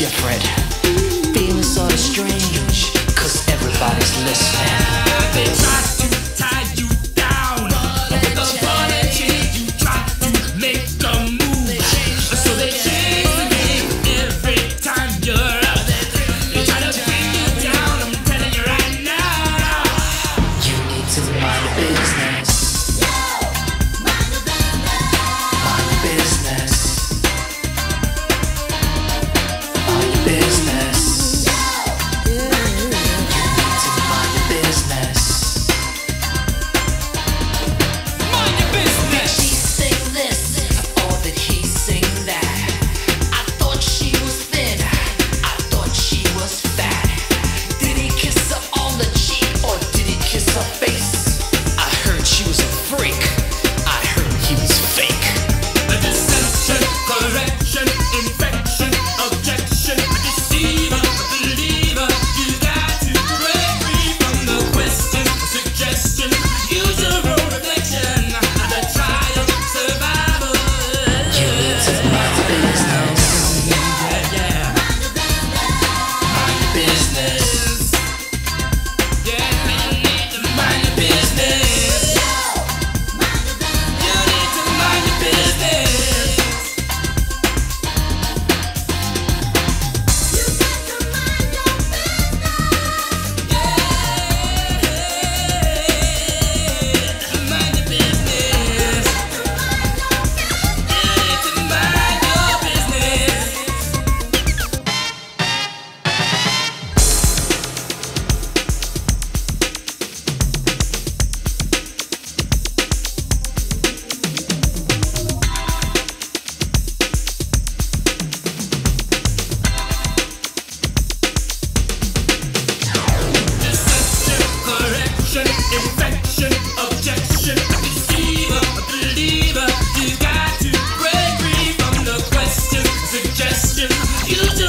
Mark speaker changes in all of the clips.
Speaker 1: different, feeling sort of strange, cause everybody's listening.
Speaker 2: They try to tie you down, but the funny thing, you try to make the move, so they change every time you're up. They try to bring you down, I'm telling you right now.
Speaker 1: You need to mind your business. You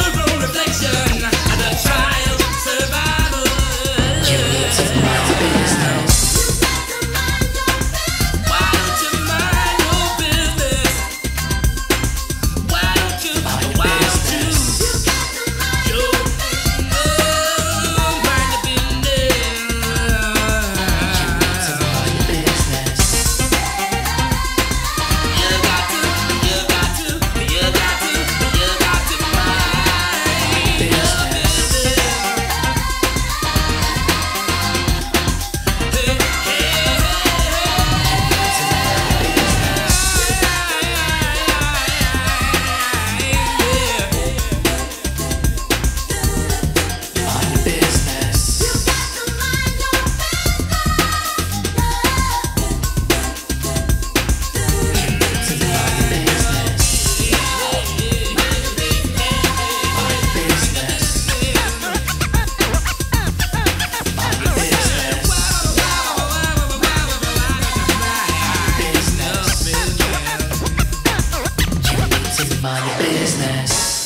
Speaker 1: business.